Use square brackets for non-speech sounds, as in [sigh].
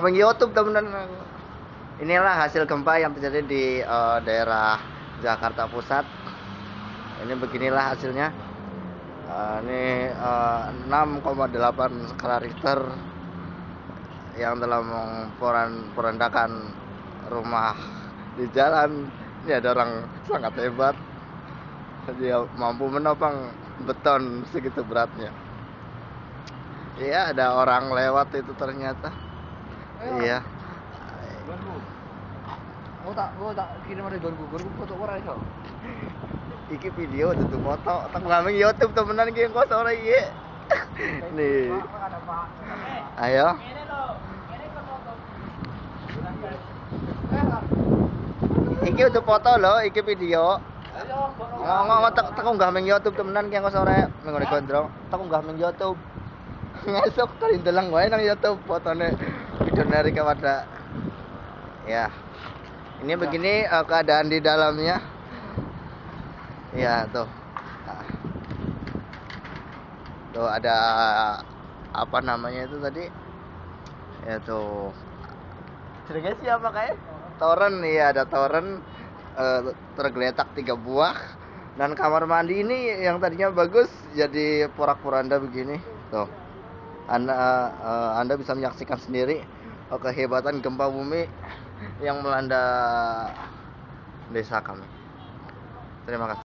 Bang YouTube teman-teman. Inilah hasil gempa yang terjadi di uh, daerah Jakarta Pusat. Ini beginilah hasilnya. Uh, ini uh, 6,8 skala Richter yang telah memporandakan rumah di jalan. Ini ada orang sangat hebat. Dia mampu menopang beton segitu beratnya. Iya, ada orang lewat itu ternyata. Iya. Mau tak mau tak kirim ada gorku, gorku foto ora iso. [laughs] Iki video tutup foto, tak ngambil YouTube temenan iki kok sore iki. Nih. Ayo. Iki untuk foto loh, iki video. Ngomong tak tak unggah ning YouTube temenan ki kok sore minggu gondrong. Tak unggah ning YouTube. [laughs] Ngesuk kali ndeleng wae nang YouTube fotone video dari kepada ya. Ini begini uh, keadaan di dalamnya. Ya, tuh. Tuh ada apa namanya itu tadi? Ya tuh. Jenenge siapa kayak? Toren iya ada toren uh, tergeletak tiga buah dan kamar mandi ini yang tadinya bagus jadi porak-poranda begini. Tuh. Anda uh, Anda bisa menyaksikan sendiri uh, kehebatan gempa bumi yang melanda desa kami. Terima kasih.